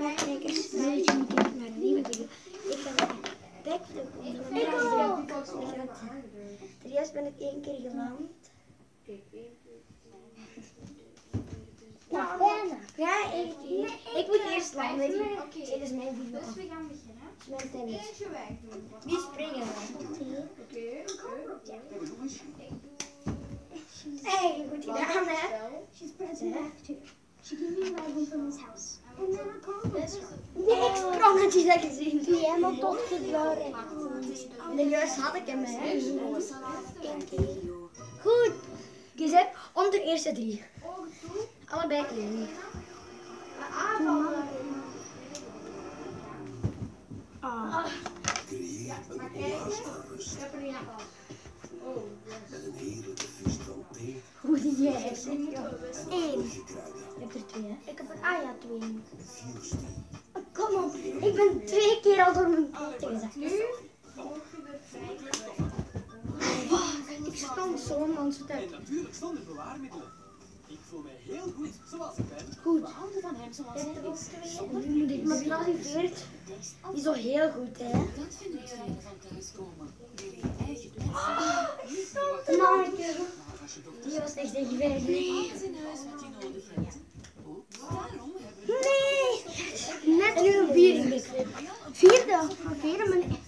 naar een nieuwe video. Ik ga naar backflip mijn Ik ga het Eerst ben ik één keer geland. Nou, bijna. Ja, één keer. Ik moet eerst landen. Oké. Dit is mijn video. Dus we gaan beginnen. Is mijn tennis. Doen. Wie springen we? Oké, oké. Hey, goed gedaan hè? She's present dat gezien? Die helemaal tot gebeuren. De juist had ik hem hè. Goed. Gezet om de eerste drie. Allebei één. Ah. Goed, jij serieus. Eén. Je hebt er twee hè? Ik heb er, ah ja, twee. Oh, op, ik ben twee keer al door mijn poten gezakt. Nu mogen we vrij Ik sprong zo man zo En tijd. natuurlijk zonder bewaarmiddelen. Ik voel mij heel goed zoals ik ben. Goed. We van hem zoals hij is. En nu moet ik mijn klas in veert. Die is al heel goed hè. Dat vind ik fijn van thuiskomen. Jullie eigen Manneke. Maar als je dochter Die was echt echt ver. Nee. alles in huis wat je nodig hebt. Ook daarom hebben we Nee. Net en nu een vierde. Maar vierde, maar nee.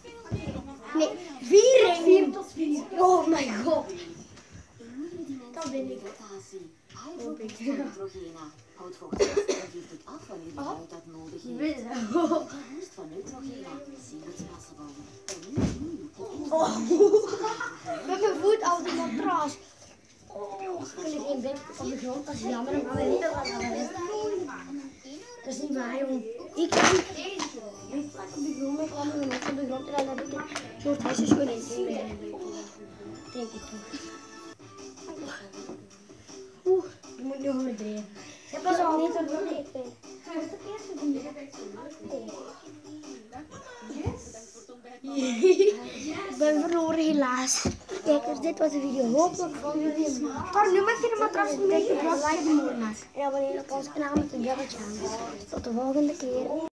Nee, vier. Vier tot vier. Oh mijn god. dat ben ik. Van en geeft het huid dat heeft. Van het. Het Oh. Met mijn voet op de matras. Oh, ik lig geen bek op de grond. Dat is jammer, maar we weten dat is. Dat is niet waar, jong. Ik een maar ik en dan heb ik je moet nog met draaien. Ik al niet op de leek. Ik ben verloren helaas. Kijkers, dit was de video. Hopelijk vonden jullie hem. Maar nu mag je de matras een beetje like. En abonneer op ons kanaal met een belletje aan. Tot de volgende keer.